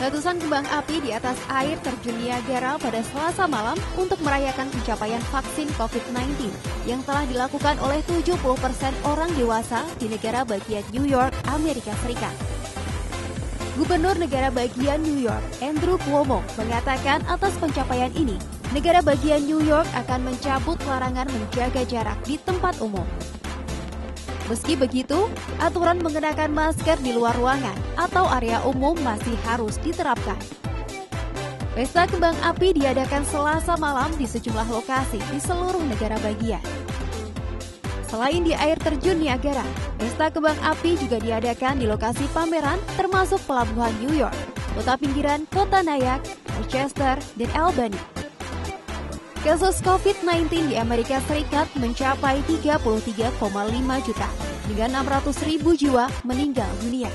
Ratusan kembang api di atas air terjun Niagara pada selasa malam untuk merayakan pencapaian vaksin COVID-19 yang telah dilakukan oleh 70% orang dewasa di negara bagian New York, Amerika Serikat. Gubernur negara bagian New York, Andrew Cuomo, mengatakan atas pencapaian ini, negara bagian New York akan mencabut larangan menjaga jarak di tempat umum. Meski begitu, aturan mengenakan masker di luar ruangan atau area umum masih harus diterapkan. Pesta kembang api diadakan selasa malam di sejumlah lokasi di seluruh negara bagian. Selain di air terjun Niagara, pesta kembang api juga diadakan di lokasi pameran termasuk pelabuhan New York, kota pinggiran kota Nayak, Manchester, dan Albany. Kasus COVID-19 di Amerika Serikat mencapai 33,5 juta dengan 600 ribu jiwa meninggal dunia.